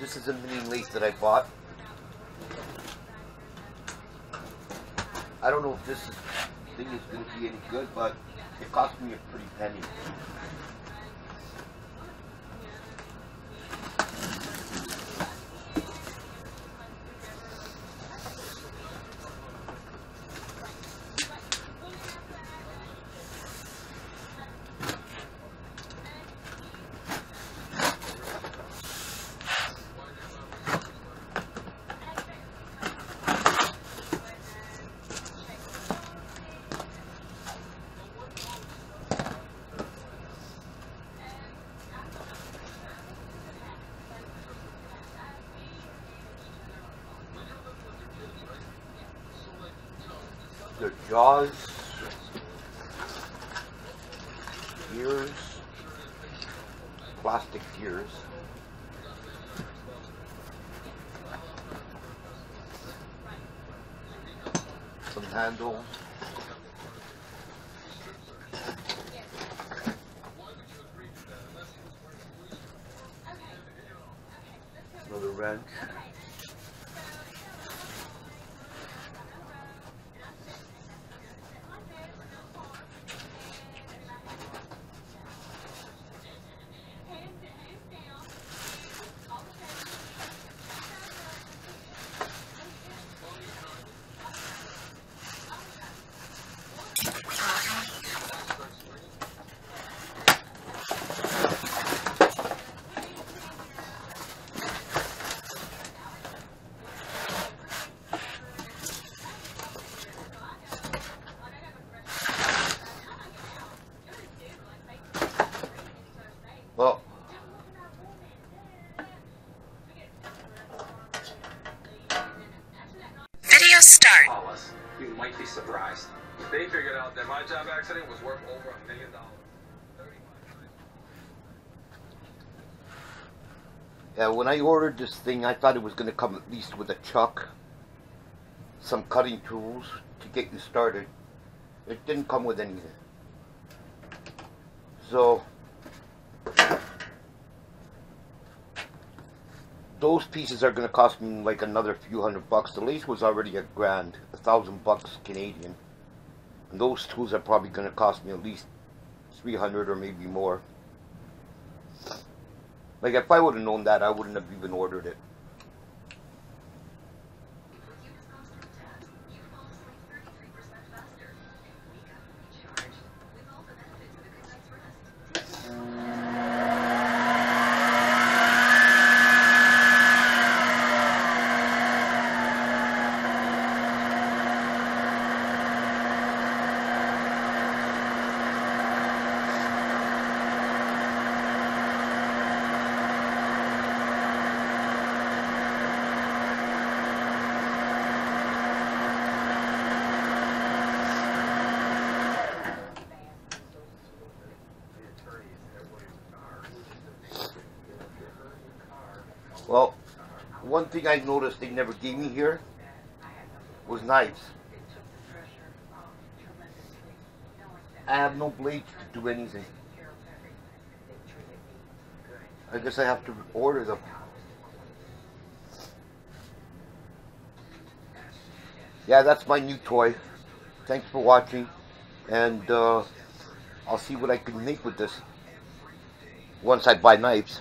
This is a mini lathe that I bought. I don't know if this is, thing is going to be any good, but it cost me a pretty penny. Their jaws, gears, plastic gears. Some handles. Another wrench. Be surprised. They figured out that my job accident was worth over a million dollars. yeah, when I ordered this thing, I thought it was going to come at least with a chuck, some cutting tools to get you started. It didn't come with anything. So, those pieces are going to cost me like another few hundred bucks. The lathe was already a grand, a thousand bucks Canadian. And those tools are probably going to cost me at least 300 or maybe more. Like if I would have known that, I wouldn't have even ordered it. Well, one thing I noticed they never gave me here was knives. I have no blades to do anything. I guess I have to order them. Yeah, that's my new toy. Thanks for watching. And uh, I'll see what I can make with this once I buy knives.